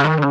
Uh-huh.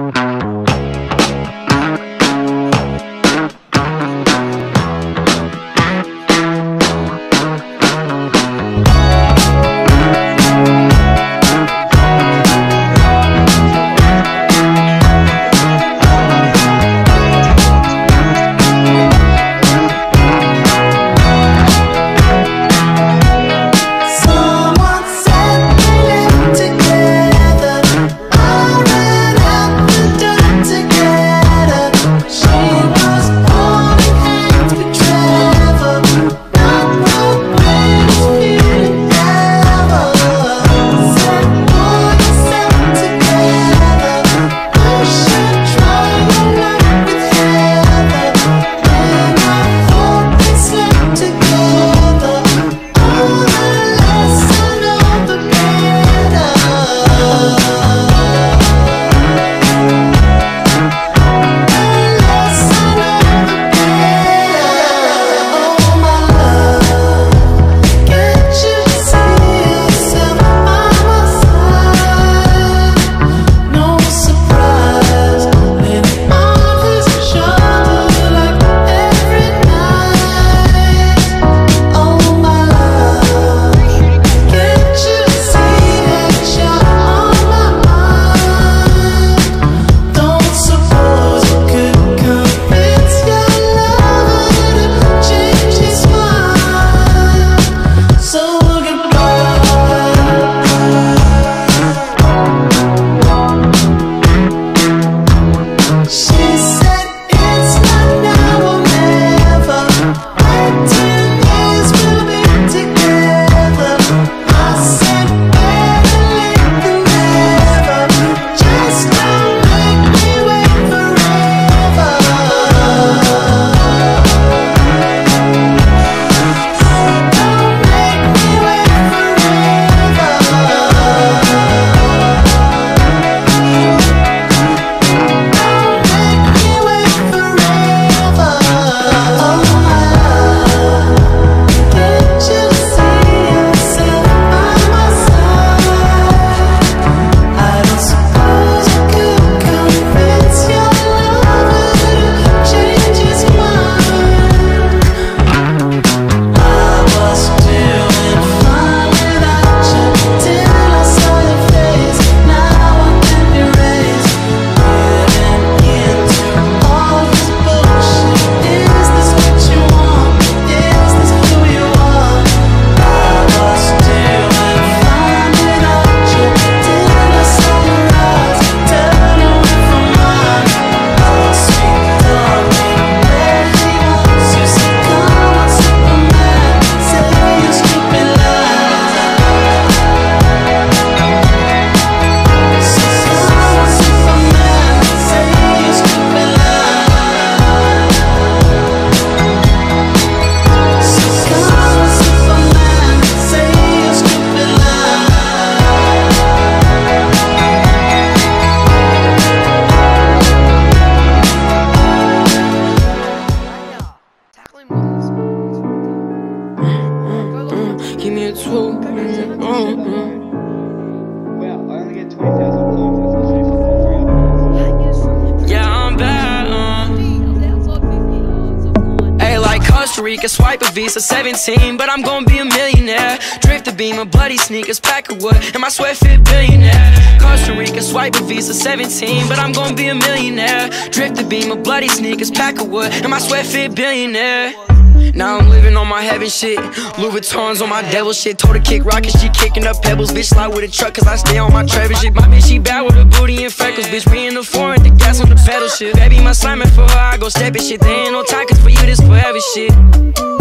Uh. Rica, swipe a Visa 17, but I'm gonna be a millionaire. Drift the beam, of bloody sneakers, pack of wood, and my sweat fit billionaire. Costa Rica, swipe a Visa 17, but I'm gonna be a millionaire. Drift the beam, of bloody sneakers, pack of wood, and my sweat fit billionaire now I'm living on my heaven shit. Louis Vuittons on my devil shit. Told her kick rockets, she kicking up pebbles. Bitch slide with a truck cause I stay on my Trevor shit. My bitch she bad with a booty and freckles. Bitch me in the foreign, the gas on the pedal shit. Baby my Simon for her, I go stepping shit. There ain't no time cause for you this forever shit